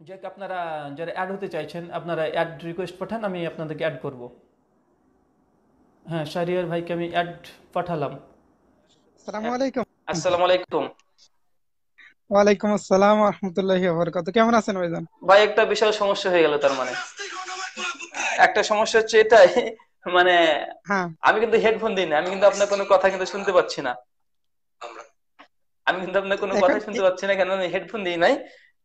যাক আপনারা যারা অ্যাড হতে চাইছেন আপনারা অ্যাড রিকোয়েস্ট পাঠান আমি আপনাদেরকে অ্যাড করব। হ্যাঁ শাহরিয়ার ভাইকে আমি অ্যাড পাঠালাম। আসসালামু আলাইকুম। আসসালামু আলাইকুম। ওয়ালাইকুম আসসালাম রহমতুল্লাহি ওয়া কেমন আছেন ভাইজান? ভাই একটা বিশাল সমস্যা হয়ে গেল তার মানে। একটা সমস্যা হচ্ছে এটাই মানে হ্যাঁ। আমি কিন্তু হেডফোন দিই না আমি কিন্তু আপনার কোনো কথা কিন্তু শুনতে পাচ্ছি না। আমি কিন্তু আপনার কোনো কথা শুনতে পাচ্ছি না কেন আমি হেডফোন দিই নাই।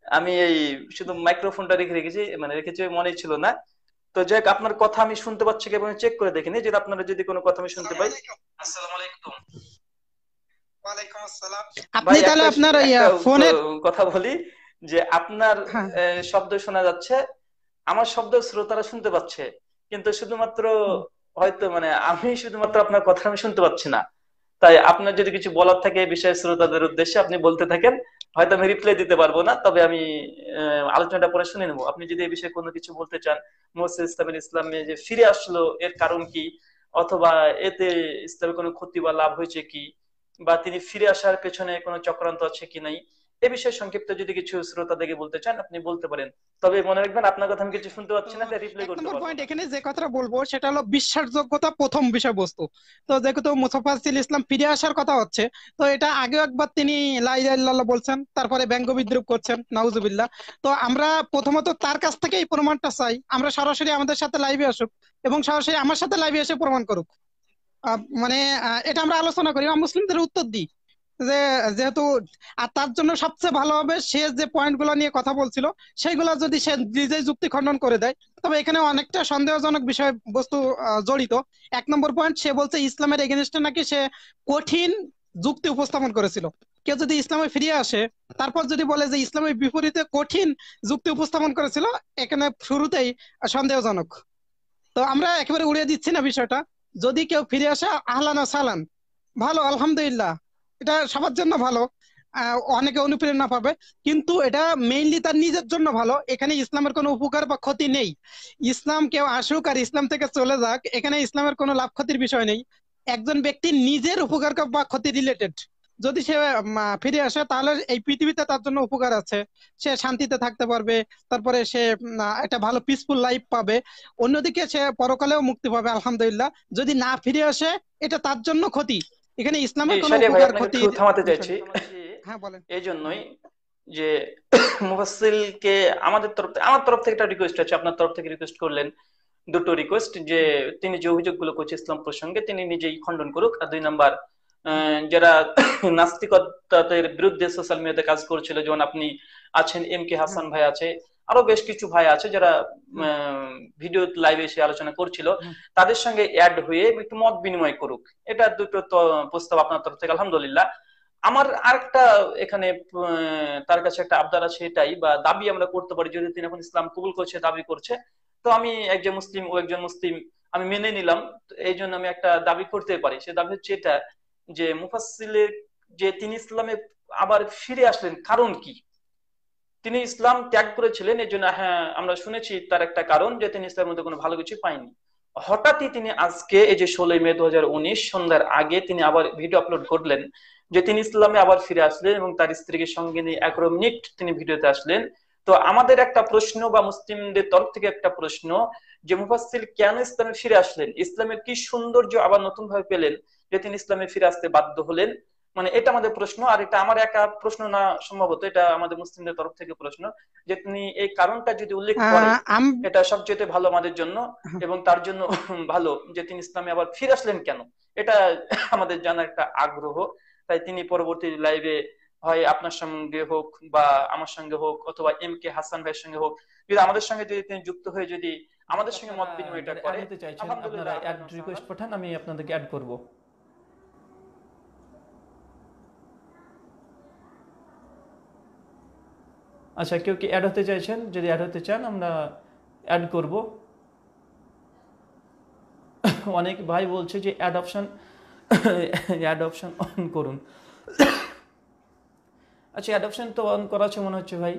আমি এই শুধু মাইক্রোফোনটা রেখে রেখেছি মানে রেখেছি মনে ছিল না। তো যাই আপনার কথা আমি শুনতে পাচ্ছি কি এবং চেক করে দেখিনি যদি আপনারা যদি কোনো কথা আমি শুনতে পাই। আসসালামু আলাইকুম। ওয়ালাইকুম আসসালাম। আপনি তাহলে আপনার ফোনের কথা বলি যে আপনার হ্যাঁ। আহ, শব্দ শোনা যাচ্ছে। আমার শব্দ শ্রোতারা শুনতে পাচ্ছে কিন্তু শুধুমাত্র হয়তো মানে আমি শুধুমাত্র আপনার কথা আমি শুনতে পাচ্ছি না। তাই আপনার যদি কিছু বলার থাকে এই বিষয়ে শ্রোতাদের উদ্দেশ্যে আপনি বলতে থাকেন। হয়তো আমি রিপ্লাই দিতে পারব না, তবে আমি আলোচনাটা পরে শুনে নেব। আপনি যদি এই বিষয়ে কোনো কিছু বলতে চান মোসে ইসলামের ইসলামে যে ফিরে আসলো, এর কারণ কি? অথবা এতে ইসলামের কোনো ক্ষতি বা লাভ হয়েছে কি? বা তিনি ফিরে আসার পেছনে কোনো চক্রান্ত আছে কি নাই? এ বিষয়ে সংক্ষিপ্ত যদি কিছু শ্রোতাদেরকে বলতে চান আপনি বলতে পারেন। তবে মনে রাখবেন আপনার কথা আমি কিছু শুনতে পাচ্ছি না রিপ্লাই করতে পারব। পয়েন্ট এখানে যে কথাটা বলব সেটা হলো বিশ্বাসযোগ্যতা প্রথম বিষয়বস্তু। তো যেহেতু মুসাফাজিল ইসলাম ফিরে আসার কথা হচ্ছে তো এটা আগেও একবার তিনি লা ইলাহা বলছেন তারপরে ব্যঙ্গ বিদ্রুপ করছেন নাউজুবিল্লাহ। তো আমরা প্রথমত তার কাছ থেকে এই প্রমাণটা চাই। আমরা সরাসরি আমাদের সাথে লাইভে আসুক এবং সরাসরি আমার সাথে লাইভে এসে প্রমাণ করুক। আহ, মানে এটা আমরা আলোচনা করি। মুসলিমদের উত্তর দিই। যে যেহেতু, আর তার জন্য সবচেয়ে ভালো হবে সে যে পয়েন্টগুলো নিয়ে কথা বলছিল, সেইগুলো যদি সে নিজেই যুক্তি খণ্ডন করে দেয়, তবে এখানে অনেকটা সন্দেহজনক বিষয়, বস্তু জড়িত। এক নম্বর পয়েন্ট সে বলছে ইসলামের এগেনস্টে নাকি সে কঠিন যুক্তি উপস্থাপন করেছিল। কেউ যদি ইসলামে ফিরে আসে, তারপর যদি বলে যে ইসলামের বিপরীতে কঠিন যুক্তি উপস্থাপন করেছিল, এখানে শুরুতেই সন্দেহজনক। তো আমরা একেবারে উড়িয়ে দিচ্ছি না বিষয়টা। যদি কেউ ফিরে আসে, আহলান সালান ভালো, আলহামদুলিল্লাহ। এটা সবার জন্য ভালো। অনেকে অনুপ্রেরণা পাবে। কিন্তু এটা মেইনলি তার নিজের জন্য ভালো। এখানে ইসলামের কোনো উপকার বা ক্ষতি নেই। ইসলাম কেউ আসুক আর ইসলাম থেকে চলে যাক, এখানে ইসলামের কোনো লাভ ক্ষতির বিষয় নেই। একজন ব্যক্তির নিজের উপকার বা ক্ষতি রিলেটেড যদি সে ফিরে আসে, তাহলে এই পৃথিবীতে তার জন্য উপকার আছে। সে শান্তিতে থাকতে পারবে। তারপরে সে একটা ভালো পিসফুল লাইফ পাবে। অন্যদিকে সে পরকালেও মুক্তি পাবে, আলহামদুলিল্লাহ। যদি না ফিরে আসে, এটা তার জন্য ক্ষতি। এখানে ইসলামের কোনো উপকার ক্ষতি থামাতে চাইছি। হ্যাঁ বলেন। এই জন্যই যে মুফাসসিলকে আমাদের তরফ থেকে আমার তরফ থেকে একটা রিকোয়েস্ট আছে আপনার তরফ থেকে রিকোয়েস্ট করলেন দুটো রিকোয়েস্ট যে তিনি যে অভিযোগগুলো করছে ইসলাম প্রসঙ্গে তিনি নিজেই খণ্ডন করুক। আর দুই নাম্বার যারা নাস্তিকতার বিরুদ্ধে সোশ্যাল মিডিয়াতে কাজ করছিল যেমন আপনি আছেন এম কে হাসান ভাই আছে আরও বেশ কিছু ভাই আছে যারা ভিডিও লাইভে এসে আলোচনা করছিল তাদের সঙ্গে অ্যাড হয়ে একটু মত বিনিময় করুক। এটা দুটো তো প্রস্তাব আপনার তরফ থেকে আলহামদুলিল্লাহ। আমার আরেকটা এখানে তার কাছে একটা আবদার আছে এটাই বা দাবি আমরা করতে পারি যদি তিনি এখন ইসলাম কবুল করছে দাবি করছে। তো আমি একজন মুসলিম ও একজন মুসলিম আমি মেনে নিলাম। তো এই জন্য আমি একটা দাবি করতে পারি। সে দাবি হচ্ছে এটা যে মুফাসসিলের যে তিনি ইসলামে আবার ফিরে আসলেন কারণ কি? তিনি ইসলাম ত্যাগ করেছিলেন এই জন্য হ্যাঁ আমরা শুনেছি তার একটা কারণ যে তিনি ইসলামের মধ্যে কোনো ভালো কিছু পাইনি হঠাৎই তিনি আজকে, এই যে ষোলোই মে দু সন্ধ্যার আগে তিনি আবার ভিডিও আপলোড করলেন যে তিনি ইসলামে আবার ফিরে আসলেন এবং তার স্ত্রীকে সঙ্গে নিয়ে এগারো মিনিট তিনি ভিডিওতে আসলেন। তো আমাদের একটা প্রশ্ন বা মুসলিমদের তরফ থেকে একটা প্রশ্ন যে মুফাসসিল কেন ইসলামে ফিরে আসলেন? ইসলামের কি সৌন্দর্য আবার নতুন ভাবে পেলেন যে তিনি ইসলামে ফিরে আসতে বাধ্য হলেন? মানে এটা আমাদের প্রশ্ন আর এটা আমার একা প্রশ্ন না সম্ভবত এটা আমাদের মুসলিমদের তরফ থেকে প্রশ্ন যে তিনি এই কারণটা যদি উল্লেখ করেন এটা সবচেয়ে ভালো আমাদের জন্য এবং তার জন্য ভালো যে তিনি ইসলামে আবার ফিরে আসলেন কেন? এটা আমাদের জানার একটা আগ্রহ। তাই তিনি পরবর্তী লাইভে হয় আপনার সঙ্গে হোক বা আমার সঙ্গে হোক অথবা এম কে হাসান ভাইয়ের সঙ্গে হোক যদি আমাদের সঙ্গে যদি তিনি যুক্ত হয়ে যদি আমাদের সঙ্গে মত বিনিময়টা করে চাইছেন আলহামদুলিল্লাহ আপনারা রিকোয়েস্ট পাঠান আমি আপনাদেরকে অ্যাড করব। আচ্ছা কেউ কি অ্যাড হতে চাইছেন? যদি অ্যাড হতে চান, আমরা অ্যাড করব। অনেক ভাই বলছে যে add option add option on করুন। আচ্ছা অ্যাড অপশন তো অন করা আছে মনে হচ্ছে ভাই।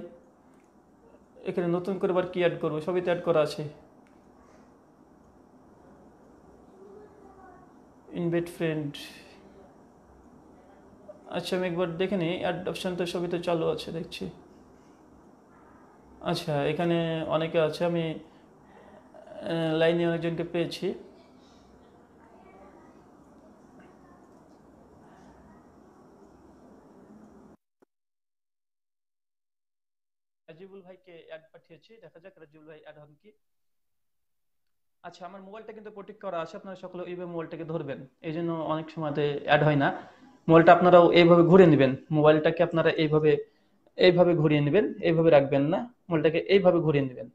এখানে নতুন করে আবার কি অ্যাড করব? সবই তো অ্যাড করা আছে। ইনভাইট ফ্রেন্ড আচ্ছা আমি একবার দেখে নিই। অ্যাড অপশন তো সবই তো চালু আছে, দেখছি। আচ্ছা এখানে অনেকে আছে, আমি লাইনে অনেকজনকে পেয়েছি। রাজিবুল ভাইকে অ্যাড পাঠিয়েছি, দেখা যাক রাজিবুল ভাই অ্যাড হন কি। আচ্ছা আমার মোবাইলটা কিন্তু প্রোটেক্ট করা আছে, আপনারা সকলে এইভাবে মোবাইলটাকে ধরবেন। এই জন্য অনেক সময়তে অ্যাড হয় না। মোবাইলটা আপনারাও এইভাবে ঘুরে নেবেন। মোবাইলটাকে আপনারা এইভাবে এইভাবে ঘুরিয়ে নেবেন, এইভাবে রাখবেন না। মোবাইলটাকে এইভাবে ঘুরিয়ে নেবেন।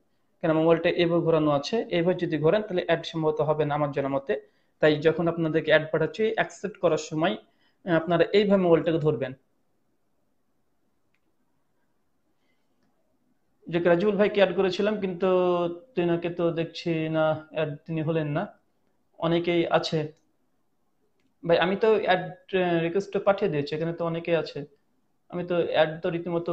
কেন মোবাইলটা এইভাবে ঘোরানো আছে, এইভাবে যদি ঘোরান, তাহলে অ্যাড সম্ভবত হবে না আমার জানা মতে। তাই যখন আপনাদেরকে অ্যাড পাঠাচ্ছি অ্যাকসেপ্ট করার সময় আপনারা এইভাবে মোবাইলটাকে ধরবেন। যে রাজুল ভাইকে অ্যাড করেছিলাম, কিন্তু তিনাকে তো দেখছি না অ্যাড তিনি হলেন না। অনেকেই আছে। ভাই, আমি তো অ্যাড রিকোয়েস্ট পাঠিয়ে দিয়েছি, এখানে তো অনেকেই আছে। আমি তো অ্যাড তো রীতিমতো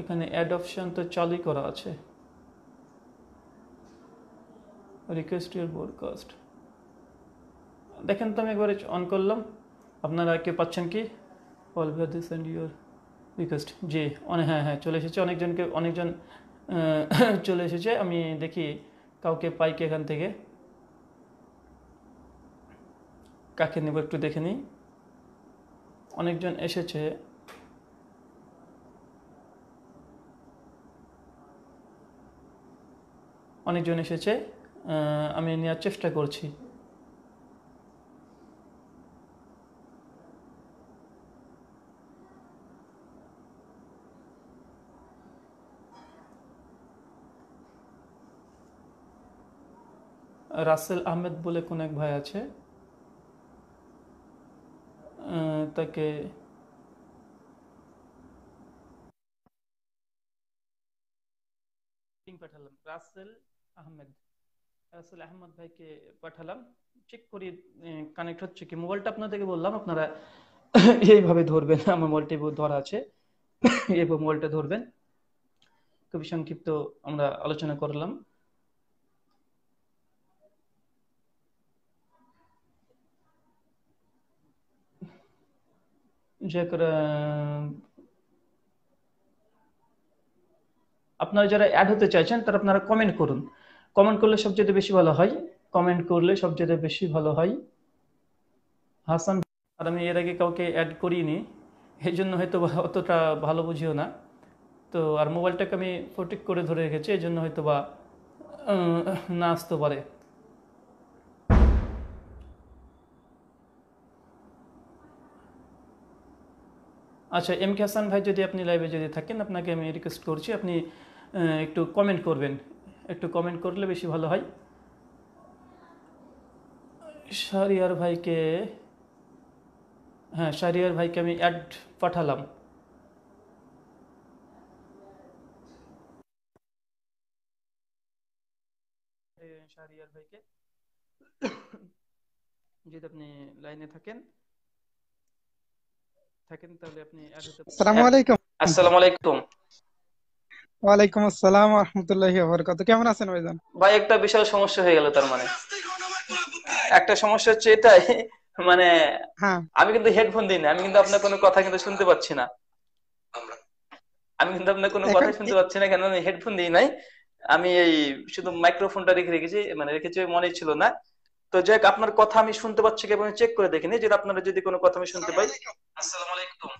এখানে অ্যাড অপশন তো চালুই করা আছে। রিকোয়েস্ট ইউর ব্রডকাস্ট দেখেন তো আমি একবারে অন করলাম। আপনারা কেউ পাচ্ছেন কি? All this and your request জি অনেক হ্যাঁ হ্যাঁ চলে এসেছে। অনেকজনকে অনেকজন চলে এসেছে। আমি দেখি কাউকে পাই কি এখান থেকে। কাকে নেব একটু দেখে নিই। অনেকজন এসেছে। অনেকজন এসেছে। আমি নেওয়ার চেষ্টা করছি। রাসেল আহমেদ বলে কোন এক ভাই আছে। তাকে পাঠালাম। রাসেল আহমেদ। রাসেল আহমদ ভাইকে পাঠালাম। চেক করি কানেক্ট হচ্ছে কি? মোবাইলটা আপনাদেরকে বললাম, আপনারা এইভাবে ধরবেন। আমার মোবাইলটা ধরা আছে। এইভাবে মোবাইলটা ধরবেন। খুবই সংক্ষিপ্ত আমরা আলোচনা করলাম। যে আপনারা যারা অ্যাড হতে চাইছেন, তারা আপনারা কমেন্ট করুন। কমেন্ট করলে সবচেয়ে বেশি ভালো হয়। কমেন্ট করলে সবচেয়ে বেশি ভালো হয়। হাসান, আর আমি এর আগে কাউকে অ্যাড করিনি। এই জন্য হয়তো অতটা ভালো বুঝিও না। তো, আর মোবাইলটাকে আমি প্রোটেক্ট করে ধরে রেখেছি, এই জন্য হয়তো বা না আসতে পারে। আচ্ছা এম কে হাসান ভাই যদি আপনি লাইভে যদি থাকেন, আপনাকে আমি রিকোয়েস্ট করছি, আপনি একটু কমেন্ট করবেন। একটু কমেন্ট করলে বেশি ভালো হয়। শারিয়ার ভাইকে হ্যাঁ শারিয়ার ভাইকে আমি অ্যাড পাঠালাম। শারিয়ার ভাইকে, যদি আপনি লাইনে থাকেন। থাকেন তাহলে আপনি আসসালামু আলাইকুম আসসালামু আলাইকুম। ওয়ালাইকুম আসসালাম ওয়া রাহমাতুল্লাহি ওয়া বারাকাতুহু কেমন আছেন ভাইজান? ভাই একটা বিশাল সমস্যা হয়ে গেল তার মানে। একটা সমস্যা হচ্ছে এটাই মানে হ্যাঁ। আমি কিন্তু হেডফোন দিই না আমি কিন্তু আপনার কোনো কথা কিন্তু শুনতে পাচ্ছি না। আমি কিন্তু আপনার কোনো কথা শুনতে পাচ্ছি না কেন আমি হেডফোন দিই নাই। আমি এই শুধু মাইক্রোফোনটা রেখে রেখেছি মানে রেখেছি মনে ছিল না। তো যাক আপনার কথা আমি শুনতে পাচ্ছি কি আমি চেক করে দেখিনি যদি আপনারা যদি কোনো কথা আমি শুনতে পাই। আসসালামু আলাইকুম।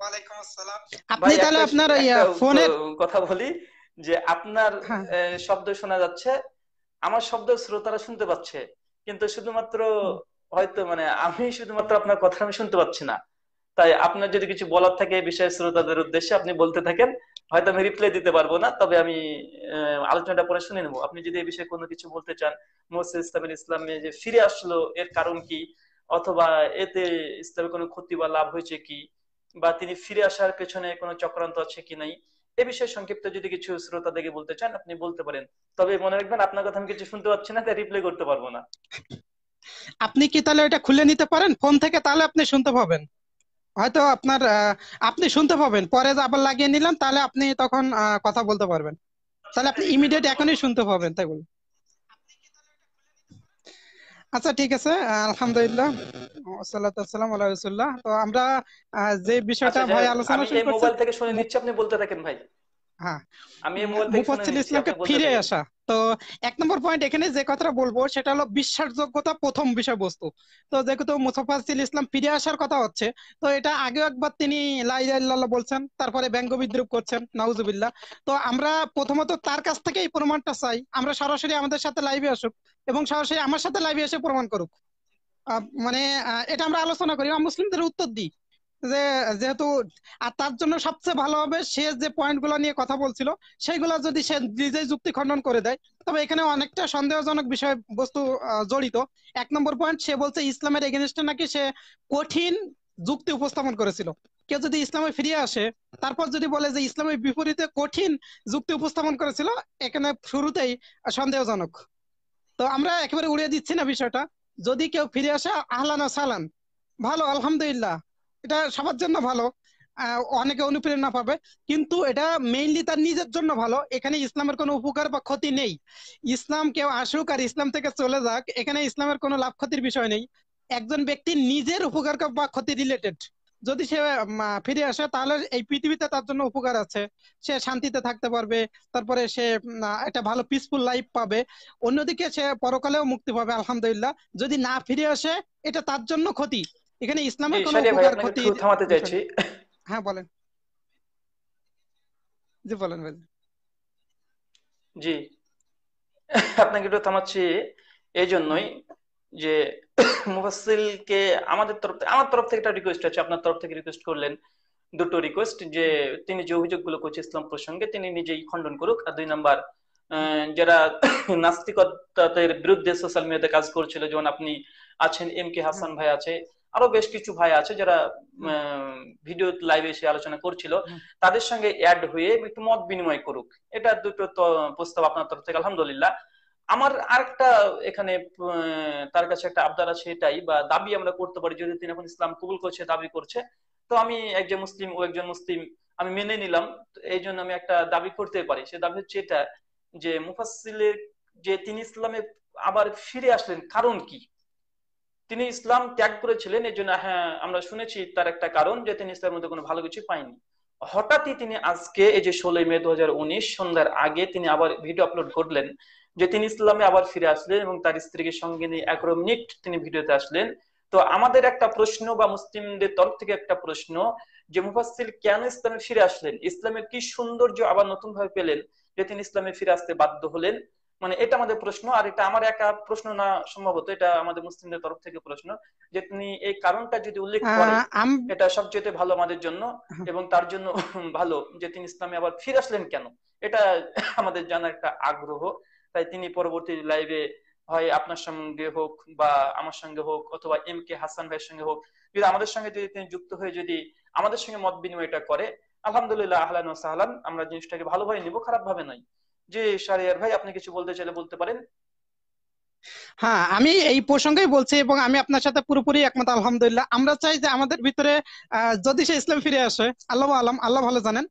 ওয়ালাইকুম আসসালাম। আপনি তাহলে আপনার ফোনের কথা বলি যে আপনার শব্দ শোনা যাচ্ছে। আমার শব্দ শ্রোতারা শুনতে পাচ্ছে কিন্তু শুধুমাত্র হয়তো মানে আমি শুধুমাত্র আপনার কথা আমি শুনতে পাচ্ছি না। তাই আপনার যদি কিছু বলার থাকে এই বিষয়ে শ্রোতাদের উদ্দেশ্যে আপনি বলতে থাকেন হয়তো আমি রিপ্লাই দিতে পারব না, তবে আমি আলোচনাটা পরে শুনে নেব। আপনি যদি এই বিষয়ে কোনো কিছু বলতে চান মোহাম্মদ ইসলামের ইসলামে যে ফিরে আসলো, এর কারণ কি? অথবা এতে ইসলামের কোনো ক্ষতি বা লাভ হয়েছে কি? বা তিনি ফিরে আসার পেছনে কোনো চক্রান্ত আছে কি নাই? এ বিষয়ে সংক্ষিপ্ত যদি কিছু শ্রোতা দেখে বলতে চান, আপনি বলতে পারেন। তবে মনে রাখবেন, আপনার কথা আমি কিছু শুনতে পাচ্ছি না, তাই রিপ্লাই করতে পারব না। আপনি কি তাহলে এটা খুলে নিতে পারেন? ফোন থেকে তাহলে আপনি শুনতে পাবেন। হয়তো আপনার আপনি শুনতে পাবেন পরে আবার লাগিয়ে নিলাম তাহলে আপনি তখন কথা বলতে পারবেন। তাহলে আপনি ইমিডিয়েট এখনই শুনতে পাবেন তাই বলুন। আচ্ছা ঠিক আছে আলহামদুলিল্লাহ। আসসালাম আসসালামু আলা রাসূলিল্লাহ। তো আমরা যে বিষয়টা আচ্ছা ভাই আলোচনা শুরু করছি মোবাইল থেকে শুনে নিচ্ছি আপনি বলতে থাকেন ভাই। হ্যাঁ। আমি মুফাসসিল ইসলামকে ফিরে আসা। তো এক নম্বর পয়েন্ট এখানে যে কথাটা বলব সেটা হলো বিশ্বাসযোগ্যতা প্রথম বিষয়বস্তু। তো যেহেতু মুফাসসিল ইসলাম ফিরে আসার কথা হচ্ছে তো এটা আগেও একবার তিনি লা ইলাহা বলছেন তারপরে ব্যঙ্গ বিদ্রুপ করছেন নাউজুবিল্লাহ। তো আমরা প্রথমত তার কাছ থেকে এই প্রমাণটা চাই। আমরা সরাসরি আমাদের সাথে লাইভে আসুক এবং সরাসরি আমার সাথে লাইভে এসে প্রমাণ করুক। আহ, মানে এটা আমরা আলোচনা করি। বা মুসলিমদের উত্তর দিই। যে, যেহেতু আর তার জন্য সবচেয়ে ভালো হবে সে যে পয়েন্টগুলো নিয়ে কথা বলছিল, সেইগুলো যদি সে নিজেই যুক্তি খণ্ডন করে দেয়, তবে এখানে অনেকটা সন্দেহজনক বিষয় বস্তু জড়িত। এক নম্বর পয়েন্ট সে বলছে ইসলামের এগেনস্টে নাকি সে কঠিন যুক্তি উপস্থাপন করেছিল। কেউ যদি ইসলামে ফিরে আসে, তারপর যদি বলে যে ইসলামের বিপরীতে কঠিন যুক্তি উপস্থাপন করেছিল, এখানে শুরুতেই সন্দেহজনক। তো আমরা একেবারে উড়িয়ে দিচ্ছি না বিষয়টা। যদি কেউ ফিরে আসে, আহলান সালান। ভালো, আলহামদুলিল্লাহ। এটা সবার জন্য ভালো। অনেকে অনুপ্রেরণা পাবে। কিন্তু এটা মেইনলি তার নিজের জন্য ভালো। এখানে ইসলামের কোনো উপকার বা ক্ষতি নেই। ইসলাম কেউ আসুক আর ইসলাম থেকে চলে যাক, এখানে ইসলামের কোনো লাভ ক্ষতির বিষয় নেই। একজন ব্যক্তি নিজের উপকার বা ক্ষতি রিলেটেড যদি সে ফিরে আসে, তাহলে এই পৃথিবীতে তার জন্য উপকার আছে। সে শান্তিতে থাকতে পারবে। তারপরে সে একটা ভালো পিসফুল লাইফ পাবে। অন্যদিকে সে পরকালেও মুক্তি পাবে, আলহামদুলিল্লাহ। যদি না ফিরে আসে, এটা তার জন্য ক্ষতি। এখানে ইসলামের কোনো উপকার ক্ষতি থামাতে চাইছি। হ্যাঁ বলেন। জি বলেন ভাই। জি আপনাকে একটু থামাচ্ছি এই জন্যই যে মুফাসসিলকে আমাদের তরফ থেকে আমার তরফ থেকে একটা রিকোয়েস্ট আছে আপনার তরফ থেকে রিকোয়েস্ট করলেন দুটো রিকোয়েস্ট যে তিনি যে অভিযোগগুলো করছে ইসলাম প্রসঙ্গে তিনি নিজেই খণ্ডন করুক। আর দুই নাম্বার যারা নাস্তিকতার বিরুদ্ধে সোশ্যাল মিডিয়াতে কাজ করছিল যেমন আপনি আছেন এম কে হাসান ভাই আছে আরও বেশ কিছু ভাই আছে যারা ভিডিও লাইভে এসে আলোচনা করছিল। তাদের সঙ্গে অ্যাড হয়ে একটু মত বিনিময় করুক। এটা দুটো প্রস্তাব আপনার তরফ থেকে আলহামদুলিল্লাহ। আমার আরেকটা এখানে তার কাছে একটা আবদার আছে এটাই বা দাবি আমরা করতে পারি যদি তিনি এখন ইসলাম কবুল করছে দাবি করছে। তো আমি একজন মুসলিম ও একজন মুসলিম আমি মেনে নিলাম। তো এই জন্য আমি একটা দাবি করতে পারি। সে দাবি হচ্ছে এটা যে মুফাসসিলের যে তিনি ইসলামে আবার ফিরে আসলেন কারণ কি? তিনি ইসলাম ত্যাগ করেছিলেন এই জন্য হ্যাঁ আমরা শুনেছি তার একটা কারণ যে তিনি ইসলামের মধ্যে কোনো ভালো কিছু পাইনি হঠাৎই তিনি আজকে, এই যে ষোলোই মে দু সন্ধ্যার আগে তিনি আবার ভিডিও আপলোড করলেন যে তিনি ইসলামে আবার ফিরে আসলেন এবং তার স্ত্রীকে সঙ্গে নিয়ে এগারো মিনিট তিনি ভিডিওতে আসলেন। তো আমাদের একটা প্রশ্ন বা মুসলিমদের তরফ থেকে একটা প্রশ্ন যে মুফাসসিল কেন ইসলামে ফিরে আসলেন? ইসলামের কি সৌন্দর্য আবার নতুন ভাবে পেলেন যে তিনি ইসলামে ফিরে আসতে বাধ্য হলেন? মানে এটা আমাদের প্রশ্ন আর এটা আমার একা প্রশ্ন না সম্ভবত এটা আমাদের মুসলিমদের তরফ থেকে প্রশ্ন যে তিনি এই কারণটা যদি উল্লেখ করেন এটা সবচেয়ে ভালো আমাদের জন্য এবং তার জন্য ভালো যে তিনি ইসলামে আবার ফিরে আসলেন কেন? এটা আমাদের জানার একটা আগ্রহ। তাই তিনি পরবর্তী লাইভে হয় আপনার সঙ্গে হোক বা আমার সঙ্গে হোক অথবা এম কে হাসান ভাইয়ের সঙ্গে হোক যদি আমাদের সঙ্গে যদি তিনি যুক্ত হয়ে যদি আমাদের সঙ্গে মত বিনিময়টা করে আলহামদুলিল্লাহ আহলান ও সাহলান আমরা জিনিসটাকে ভালোভাবে নিব খারাপ ভাবে নয়। জি শারিয়ার ভাই, আপনি কিছু বলতে চাইলে বলতে পারেন? হ্যাঁ আমি এই প্রসঙ্গেই বলছি এবং আমি আপনার সাথে পুরোপুরি একমত, আলহামদুলিল্লাহ। আমরা চাই যে আমাদের ভিতরে যদি সে ইসলাম ফিরে আসে, আল্লাহ আলম, আল্লাহ ভালো জানেন,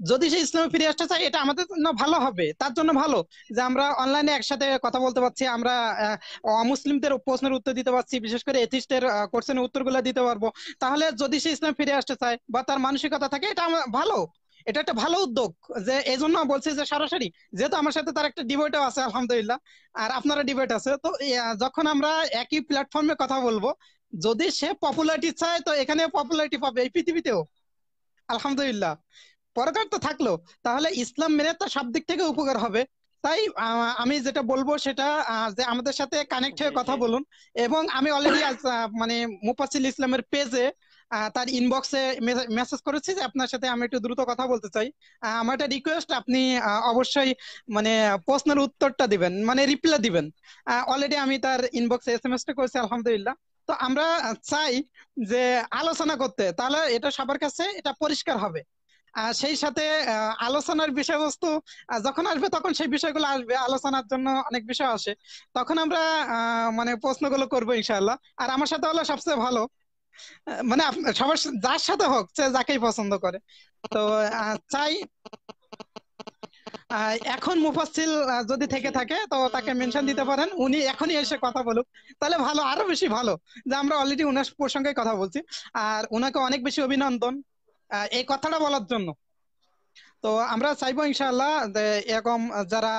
যদি সে ইসলামে ফিরে আসতে চায়, এটা আমাদের জন্য ভালো হবে। তার জন্য ভালো যে আমরা অনলাইনে একসাথে কথা বলতে পারছি, আমরা অমুসলিমদের প্রশ্নের উত্তর দিতে পারছি, বিশেষ করে এথিস্টের কোশ্চেনের উত্তরগুলো দিতে পারব। তাহলে যদি সে ইসলাম ফিরে আসতে চায় বা তার মানসিকতা থাকে, এটা ভালো। এটা একটা ভালো উদ্যোগ যে এই জন্য বলছি যে সরাসরি যেহেতু আমার সাথে তার একটা ডিবেটও আছে আলহামদুলিল্লাহ আর আপনারা ডিবেট আছে তো যখন আমরা একই প্ল্যাটফর্মে কথা বলব যদি সে পপুলারিটি চায় তো এখানে পপুলারিটি পাবে এই পৃথিবীতেও আলহামদুলিল্লাহ। পরকার তো থাকল তাহলে ইসলাম মেনে তো সব দিক থেকে উপকার হবে। তাই আমি যেটা বলব সেটা যে আমাদের সাথে কানেক্ট হয়ে কথা বলুন এবং আমি অলরেডি মানে মুফাসিল ইসলামের পেজে তার ইনবক্সে মেসেজ করেছি যে আপনার সাথে আমি একটু দ্রুত কথা বলতে চাই। আমার একটা রিকোয়েস্ট আপনি অবশ্যই মানে প্রশ্নের উত্তরটা দিবেন মানে রিপ্লাই দিবেন। অলরেডি আমি তার ইনবক্সে এসএমএস টা করেছি, আলহামদুলিল্লাহ। তো আমরা চাই যে আলোচনা করতে, তাহলে এটা সবার কাছে এটা পরিষ্কার হবে। সেই সাথে আলোচনার বিষয়বস্তু যখন আসবে তখন সেই বিষয়গুলো আসবে, আলোচনার জন্য অনেক বিষয় আসে। তখন আমরা মানে প্রশ্নগুলো করব ইনশাআল্লাহ। আর আমার সাথে হলে সবচেয়ে ভালো মানে সবার যার সাথে হোক, সে যাকেই পছন্দ করে। তো চাই এখন মুফাসিল যদি থেকে থাকে, তো তাকে মেনশন দিতে পারেন। উনি এখনই এসে কথা বলুক। তাহলে ভালো, আরও বেশি ভালো, যে আমরা অলরেডি উনার প্রসঙ্গে কথা বলছি। আর উনাকে অনেক বেশি অভিনন্দন এই কথাটা বলার জন্য। তো আমরা চাইব ইনশাআল্লাহ এরকম যারা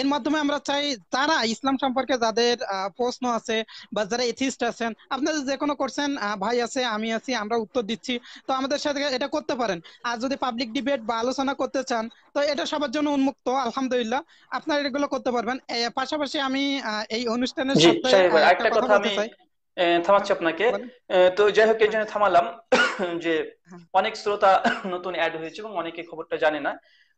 এর মাধ্যমে আমরা চাই তারা ইসলাম সম্পর্কে যাদের প্রশ্ন আছে বা যারা এথিস্ট আছেন আপনারা যে কোনো করছেন ভাই আছে আমি আছি আমরা উত্তর দিচ্ছি। তো আমাদের সাথে এটা করতে পারেন। আর যদি পাবলিক ডিবেট বা আলোচনা করতে চান তো এটা সবার জন্য উন্মুক্ত আলহামদুলিল্লাহ। আপনারা এগুলো করতে পারবেন। পাশাপাশি আমি এই অনুষ্ঠানের সাথে একটা কথা বলতে চাই। থামাচ্ছি আপনাকে। তো যাই হোক এই জন্য থামালাম যে হ্যাঁ। অনেক শ্রোতা নতুন অ্যাড হয়েছে এবং অনেকে খবরটা জানে না।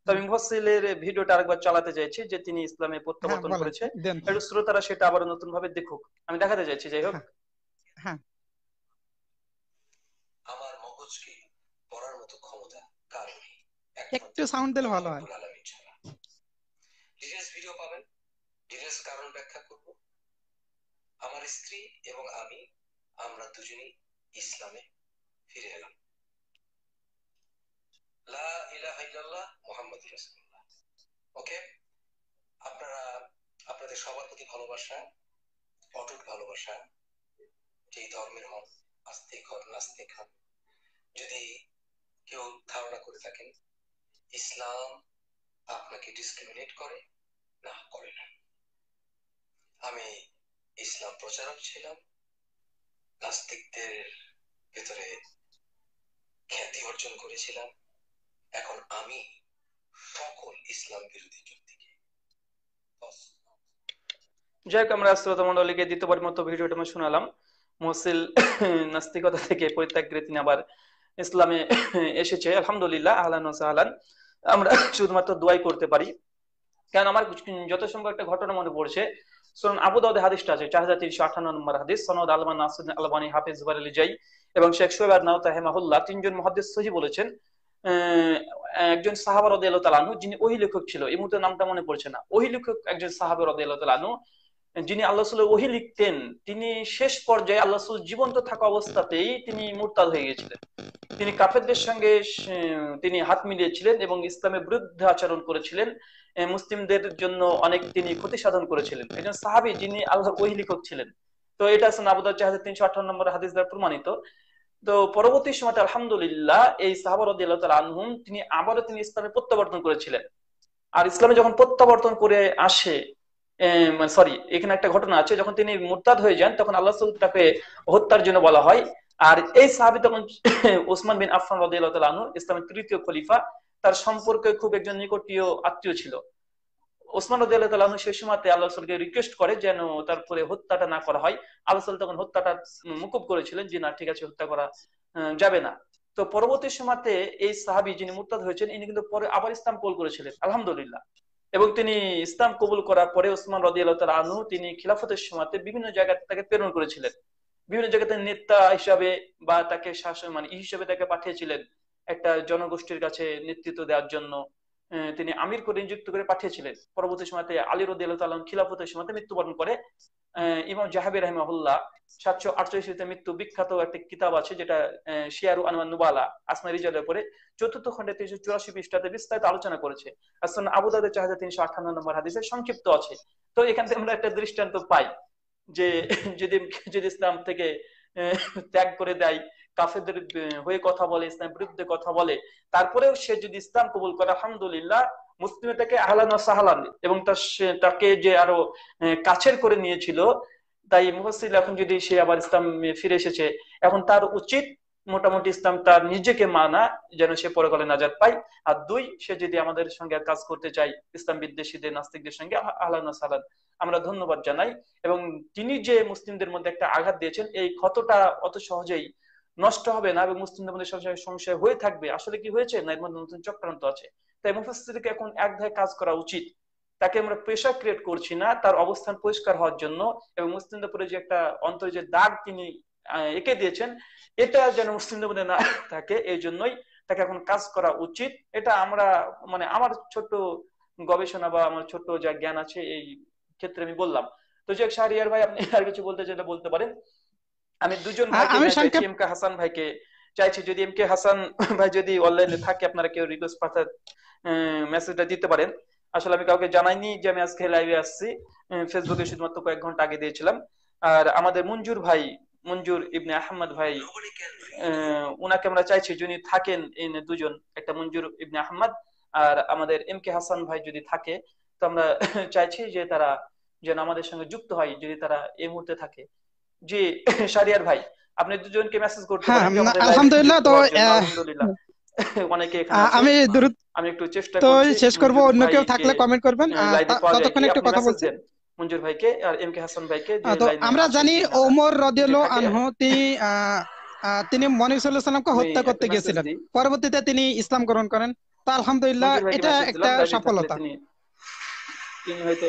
তো আমি মুফাসসিলের ভিডিওটা আরেকবার চালাতে চাইছি যে তিনি ইসলামে প্রত্যাবর্তন হ্যাঁ, করেছে। একটু শ্রোতারা সেটা আবার নতুন ভাবে দেখুক। আমি দেখাতে চাইছি যাই হোক। হ্যাঁ আমার মগজকে পড়ার মতো ক্ষমতা কারণ একটু সাউন্ড দিলে ভালো হয়। ডিটেলস ভিডিও পাবেন। ডিটেলস কারণ ব্যাখ্যা করব। আমার স্ত্রী এবং আমি, আমরা দুজনেই ইসলামে ফিরে এলাম। লা ইলাহা ইল্লাল্লাহ মুহাম্মদ রাসূলুল্লাহ। ওকে আপনারা, আপনাদের সবার প্রতি ভালোবাসা, অটুট ভালোবাসা, যেই ধর্মের হন আস্তিক হন নাস্তিক হন যদি কেউ ধারণা করে থাকেন, ইসলাম আপনাকে ডিসক্রিমিনেট করে, না করে না। আমি ইসলাম প্রচারক ছিলাম, নাস্তিকদের ভেতরে খ্যাতি অর্জন করেছিলাম। এখন আমি সকল ইসলাম বিরোধী যুক্তিকে যাই হোক আমরা শ্রোতা মন্ডলীকে দ্বিতীয়বার মতো ভিডিওটা আমি শোনালাম। মহসিল নাস্তিকতা থেকে পরিত্যাগ করে তিনি আবার ইসলামে এসেছে। আলহামদুলিল্লাহ, আহলান সাহালান। আমরা শুধুমাত্র দোয়াই করতে পারি। কারণ আমার যত সম্ভব একটা ঘটনা মনে পড়ছে। সুনান আবু দাউদে হাদিসটা আছে চার হাজার তিনশো আঠান্ন নম্বর হাদিস, সনদ আলমান নাসুদ্দিন আলবানী, হাফিজ জুবাইর আলী জাই এবং শেখ সোহেব নাও তাহেমাহুল্লাহ তিনজন মহাদিস সহি বলেছেন একজন সাহাবা রদে তালানু যিনি ওহি লেখক ছিল। এই মুহূর্তে নামটা মনে পড়ছে না। ওহি লেখক একজন সাহাবা রদে তালানু যিনি আল্লাহ ওহি লিখতেন, তিনি শেষ পর্যায়ে আল্লাহ জীবন্ত থাকা অবস্থাতেই তিনি মুরতাদ হয়ে গেছিলেন। তিনি কাফেরদের সঙ্গে তিনি হাত মিলিয়েছিলেন এবং ইসলামের বিরুদ্ধে আচরণ করেছিলেন। মুসলিমদের জন্য অনেক তিনি ক্ষতি সাধন করেছিলেন। একজন সাহাবি যিনি আল্লাহর ওহি লিখক ছিলেন। তো এটা আছে আবুদার জাহাজের তিনশো আঠান্ন নম্বর হাদিস দ্বারা প্রমাণিত। তো পরবর্তী সময় আলহামদুলিল্লাহ এই সাহাবার আনহুম তিনি আবারও তিনি ইসলামে প্রত্যাবর্তন করেছিলেন। আর ইসলামে যখন প্রত্যাবর্তন করে আসে সরি মানে এখানে একটা ঘটনা আছে, যখন তিনি মুরতাদ হয়ে যান, তখন আল্লাহ তাকে হত্যার জন্য বলা হয়। আর এই সাহাবি তখন ওসমান বিন আফান রদিয়াল্লাহ ইসলামের তৃতীয় খলিফা, তার সম্পর্কে খুব একজন নিকটীয় আত্মীয় ছিল। ওসমান রদিয়াল্লাহ সেই সময়তে আল্লাহ রসুলকে রিকোয়েস্ট করে যেন তারপরে হত্যাটা না করা হয়। আল্লাহ তখন হত্যাটা মুকুব করেছিলেন যে, না, ঠিক আছে, হত্যা করা যাবে না। তো পরবর্তী সময়তে এই সাহাবি যিনি মুরতাদ হয়েছেন, ইনি কিন্তু পরে আবার ইসলাম কবুল করেছিলেন। আলহামদুলিল্লাহ। এবং তিনি ইসলাম কবুল করার পরে ওসমান রদি আল্লাহ আনু তিনি খিলাফতের সময়তে বিভিন্ন জায়গাতে তাকে প্রেরণ করেছিলেন। বিভিন্ন জায়গাতে নেতা হিসাবে বা তাকে শাসন মানে হিসাবে তাকে পাঠিয়েছিলেন একটা জনগোষ্ঠীর কাছে নেতৃত্ব দেওয়ার জন্য। তিনি আমির করে নিযুক্ত করে পাঠিয়েছিলেন। পরবর্তী সময়তে আলী রদি আল্লাহ খিলাফতের সময়তে মৃত্যুবরণ করে। ইমাম জাহাবি রহমাহুল্লাহ, সাতশো আটচল্লিশে মৃত্যু বিখ্যাত একটা কিতাব আছে, যেটা শিয়ারু আনমান নুবালা আসমা রিজালের উপরে চতুর্থ খণ্ডে তিনশো চুরাশি পৃষ্ঠাতে বিস্তারিত আলোচনা করেছে। আসলে আবু দাদের চার হাজার তিনশো আঠান্ন নম্বর হাদিসে সংক্ষিপ্ত আছে। তো এখান থেকে আমরা একটা দৃষ্টান্ত পাই যে, যদি যদি ইসলাম থেকে ত্যাগ করে দেয়, কাফেরদের হয়ে কথা বলে ইসলাম বিরুদ্ধে কথা বলে, তারপরেও সে যদি ইসলাম কবুল করে, আলহামদুলিল্লাহ মুসলিম তাকে আহলান সাহালান এবং তার তাকে যে আরও কাছের করে নিয়েছিল, তাই মুহাসিল এখন যদি সে আবার ইসলাম ফিরে এসেছে, এখন তার উচিত মোটামুটি ইসলাম তার নিজেকে মানা, যেন সে পরে পরকালে নাজার পায়। আর দুই, সে যদি আমাদের সঙ্গে কাজ করতে চাই ইসলাম বিদ্বেষীদের, নাস্তিকদের সঙ্গে আহলান সালান আমরা ধন্যবাদ জানাই। এবং তিনি যে মুসলিমদের মধ্যে একটা আঘাত দিয়েছেন, এই ক্ষতটা অত সহজেই নষ্ট হবে, না এবং মুসলিমদের মধ্যে সংশয় হয়ে থাকবে। আসলে কি হয়েছে? না, এর মধ্যে নতুন চক্রান্ত আছে। তাই মুফাসসিরকে এখন এক ধায় কাজ করা উচিত। তাকে আমরা প্রেশার ক্রিয়েট করছি না, তার অবস্থান পরিষ্কার হওয়ার জন্য এবং মুসলিমদের উপরে যে একটা অন্তরে যে দাগ তিনি এঁকে দিয়েছেন, এটা যেন মুসলিমদের মধ্যে না থাকে, এই জন্যই তাকে এখন কাজ করা উচিত। এটা আমরা মানে আমার ছোট গবেষণা বা আমার ছোট যা জ্ঞান আছে, এই ক্ষেত্রে আমি বললাম। তো যে শাহরিয়ার ভাই, আপনি আর কিছু বলতে যেটা বলতে পারেন? আমি দুজন ভাইকে এম কে হাসান ভাইকে চাইছি যদি এম কে হাসান ভাই যদি অনলাইনে থাকে আপনারা কেউ রিকোয়েস্ট পাঠান মেসেজটা দিতে পারেন। আসলে আমি কাউকে জানাইনি যে আমি আজকে লাইভে আসছি। ফেসবুকে শুধুমাত্র কয়েক ঘণ্টা আগে দিয়েছিলাম। আর আমাদের মঞ্জুর ভাই মঞ্জুর ইবনে আহমদ ভাই উনাকে আমরা চাইছি যিনি থাকেন এই দুজন একটা মঞ্জুর ইবনে আহমদ আর আমাদের এম কে হাসান ভাই যদি থাকে তো আমরা চাইছি যে তারা যেন আমাদের সঙ্গে যুক্ত হয় যদি তারা এই মুহূর্তে থাকে। জি শারিয়ার ভাই আপনি দুজনকে মেসেজ করতে হ্যাঁ, পারেন আলহামদুলিল্লাহ, তো, অনেকে। আমি দ্রুত আমি একটু চেষ্টা তো শেষ করব অন্য কেউ থাকলে কমেন্ট করবেন। ততক্ষণ একটু কথা message বলছি। মঞ্জুর ভাইকে আর এম কে হাসান ভাইকে তো আমরা জানি ওমর রাদিয়াল্লাহু আনহু তিনি তিনি মনি সাল্লাল্লাহু হত্যা করতে গিয়েছিলেন পরবর্তীতে তিনি ইসলাম গ্রহণ করেন। তো আলহামদুলিল্লাহ এটা একটা সফলতা। তিনি হয়তো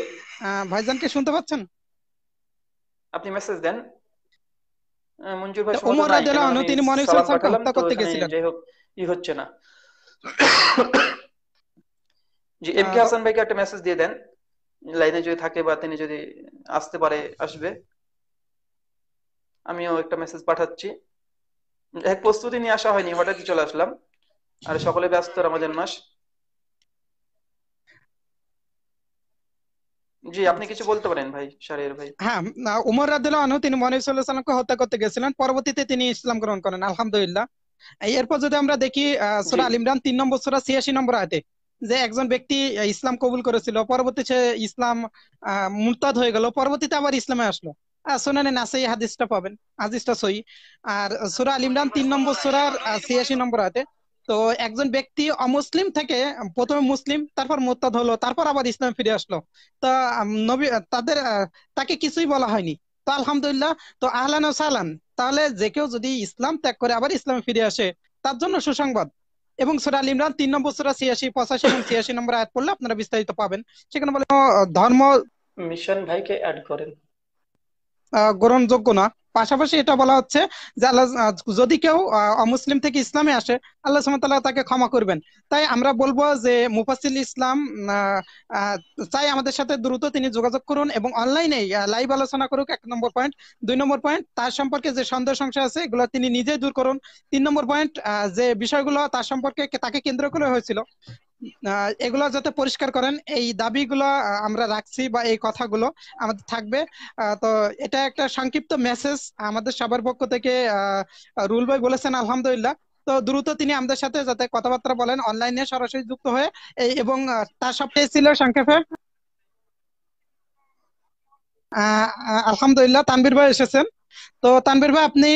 ভাইজানকে শুনতে পাচ্ছেন? আপনি মেসেজ দেন। মঞ্জুর ভাই ওমর রাদিয়াল্লাহু আনহু তিনি মনি সালাম সাল্লাল্লাহু হত্যা করতে গেছিলেন। যাই হোক ই হচ্ছে না। জি এম কে হাসান ভাইকে একটা মেসেজ দিয়ে দেন লাইনে যদি থাকে বা তিনি যদি আসতে পারে আসবে। আমিও একটা মেসেজ পাঠাচ্ছি। এক প্রস্তুতি নিয়ে আসা হয়নি হঠাৎই চলে আসলাম। আর সকলে ব্যস্ত রমজান মাস। জি আপনি কিছু বলতে পারেন ভাই শারির ভাই। হ্যাঁ উমর রাদিয়াল্লাহু আনহু তিনি মনি সাল্লাল্লাহু সাল্লামকে হত্যা করতে গেছিলেন। পরবর্তীতে তিনি ইসলাম গ্রহণ করেন আলহামদুলিল্লাহ। এরপর যদি আমরা দেখি সূরা আল ইমরান তিন নম্বর সূরা ছিয়াশি নম্বর আয়াতে যে একজন ব্যক্তি ইসলাম কবুল করেছিল পরবর্তী সে ইসলাম আহ, মুরতাদ হয়ে গেল পরবর্তীতে আবার ইসলামে আসলো। সুনানে নাসাই হাদিসটা পাবেন হাদিসটা সহি। আর সূরা আল ইমরান তিন নম্বর সূরার ছিয়াশি নম্বর আয়াতে তো একজন ব্যক্তি অমুসলিম থেকে প্রথমে মুসলিম তারপর মুরতাদ হলো তারপর আবার ইসলাম ফিরে আসলো। তা নবী তাদের তাকে কিছুই বলা হয়নি। তো আলহামদুলিল্লাহ তো আহলান ও সালান তাহলে যে কেউ যদি ইসলাম ত্যাগ করে আবার ইসলাম ফিরে আসে তার জন্য সুসংবাদ। এবং সূরা আল ইমরান তিন নম্বর সূরা ছিয়াশি পঁচাশি এবং ছিয়াশি নম্বর আয়াত পড়লে আপনারা বিস্তারিত পাবেন। সেখানে বলে ধর্ম মিশন ভাইকে অ্যাড করেন। গ্রহণযোগ্য না। পাশাপাশি এটা বলা হচ্ছে যে আল্লাহ যদি কেউ অমুসলিম থেকে ইসলামে আসে, আল্লাহ তাআলা তাকে ক্ষমা করবেন। তাই আমরা বলব যে মুফাসিল ইসলাম চাই আমাদের সাথে দ্রুত তিনি যোগাযোগ করুন এবং অনলাইনে লাইভ আলোচনা করুক, এক নম্বর পয়েন্ট। দুই নম্বর পয়েন্ট, তার সম্পর্কে যে সন্দেহ সংশয় আছে, এগুলো তিনি নিজেই দূর করুন। তিন নম্বর পয়েন্ট যে বিষয়গুলো তার সম্পর্কে তাকে কেন্দ্র করে হয়েছিল এগুলো যাতে পরিষ্কার করেন, এই দাবিগুলো আমরা রাখছি বা এই কথাগুলো আমাদের থাকবে। তো এটা একটা সংক্ষিপ্ত মেসেজ আমাদের সবার পক্ষ থেকে রুল ভাই বলেছেন, আলহামদুলিল্লাহ। তো দ্রুত তিনি আমাদের সাথে যাতে কথাবার্তা বলেন অনলাইনে সরাসরি যুক্ত হয়ে এবং তার সবটাই ছিল সংক্ষেপে আলহামদুলিল্লাহ, তানভীর ভাই এসেছেন। তো তানভীর ভাই, আপনি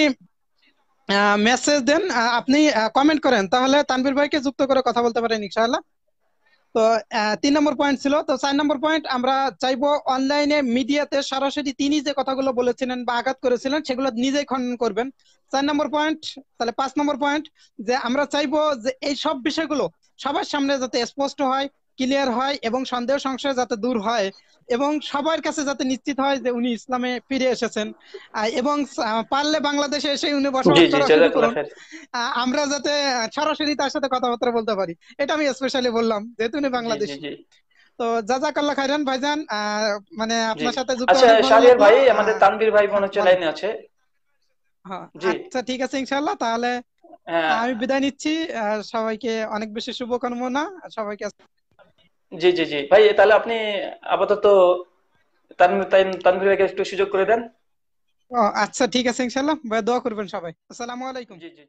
মেসেজ দেন। আপনি কমেন্ট করেন। তাহলে তানভীর ভাইকে যুক্ত করে কথা বলতে পারেন, ইনশাআল্লাহ। তো তিন নম্বর পয়েন্ট ছিল। তো, চার নম্বর পয়েন্ট আমরা চাইব অনলাইনে মিডিয়াতে সরাসরি তিনি যে কথাগুলো বলেছিলেন বা আঘাত করেছিলেন, সেগুলো নিজেই খণ্ডন করবেন। চার নম্বর পয়েন্ট তাহলে পাঁচ নম্বর পয়েন্ট যে আমরা চাইব যে এই সব বিষয়গুলো সবার সামনে যাতে স্পষ্ট হয় ক্লিয়ার হয় এবং সন্দেহ সংশয় যাতে দূর হয় এবং সবার কাছে যাতে নিশ্চিত হয় যে উনি ইসলামে ফিরে এসেছেন। এবং পারলে বাংলাদেশে এসে উনি বসবাস করুন। আমরা যাতে সরাসরি তার সাথে কথাবার্তা বলতে পারি। এটা আমি স্পেশালি বললাম যেহেতু উনি বাংলাদেশী। তো জাজাকাল্লাহ খাইরান ভাইজান মানে আপনার সাথে যুক্ত আচ্ছা লাগল ভাই আমাদের তানভীর ভাই মনে হচ্ছে লাইনে আছে। আচ্ছা ঠিক আছে ইনশাআল্লাহ তাহলে হ্যাঁ। আমি বিদায় নিচ্ছি। সবাইকে অনেক বেশি শুভকামনা সবাইকে জি জি জি। ভাই তাহলে আপনি আপাতত তানভীর তান- তানভীর একটু সুযোগ করে দেন। ও, আচ্ছা ঠিক আছে ইনশাআল্লাহ। ভাই দোয়া করবেন সবাই। আসসালামু আলাইকুম। জি জি।